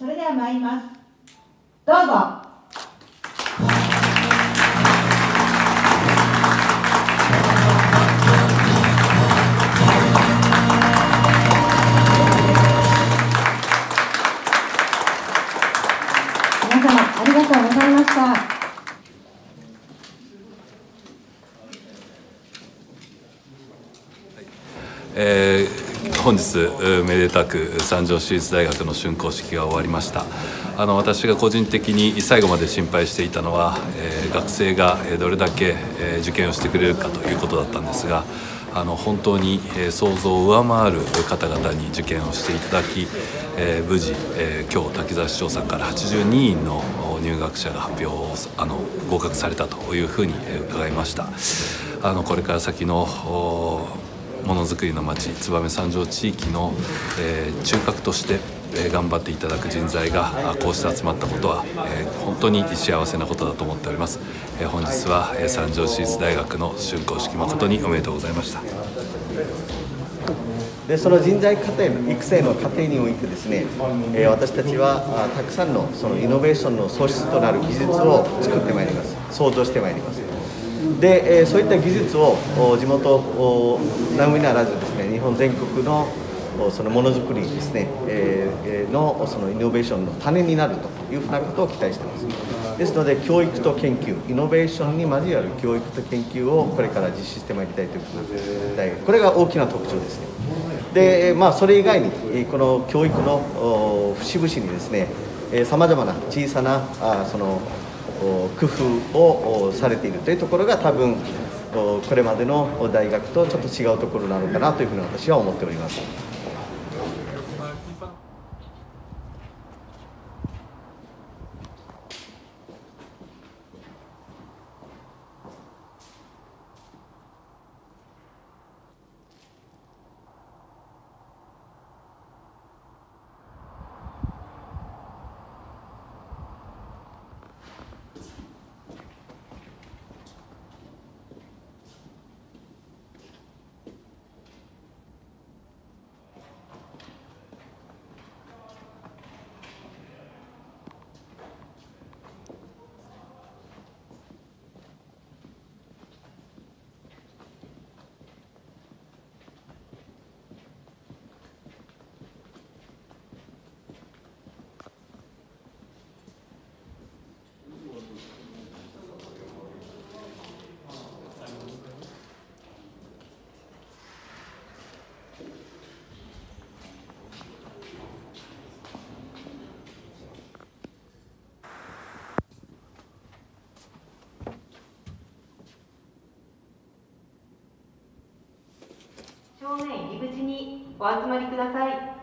それでは参ります。どうぞ。皆様ありがとうございました。えー本日めでたく三条市立大学の竣工式が終わりました。あの私が個人的に最後まで心配していたのは、えー学生がえーどれだけえー受験をしてくれるかということだったんですがあの本当にえー想像を上回る方々に受験をしていただき、えー無事、えー今日滝沢市長さんから82人の入学者が発表をあの合格されたというふうに伺いました。あのこれから先のものづくりの町燕三条地域の、えー中核として、えー頑張っていただく人材がこうして集まったことは、えー本当に幸せなことだと思っております、えー本日は、えー三条市立大学の竣工式誠におめでとうございました。でその人材過程育成の過程においてですね、えー私たちはたくさんのそのイノベーションの素質となる技術を作ってまいります。創造してまいります。で、えーそういった技術をお地元お名みならずですね日本全国のそのものづくりですね、えーのそのイノベーションの種になるというふうなことを期待しています。ですので教育と研究イノベーションに交わる教育と研究をこれから実施してまいりたいということです大学これが大きな特徴ですね。でまあそれ以外にこの教育の節々にですねさまざまな小さなあその工夫をされているというところが多分これまでの大学とちょっと違うところなのかなというふうに私は思っております。正面入り口にお集まりください。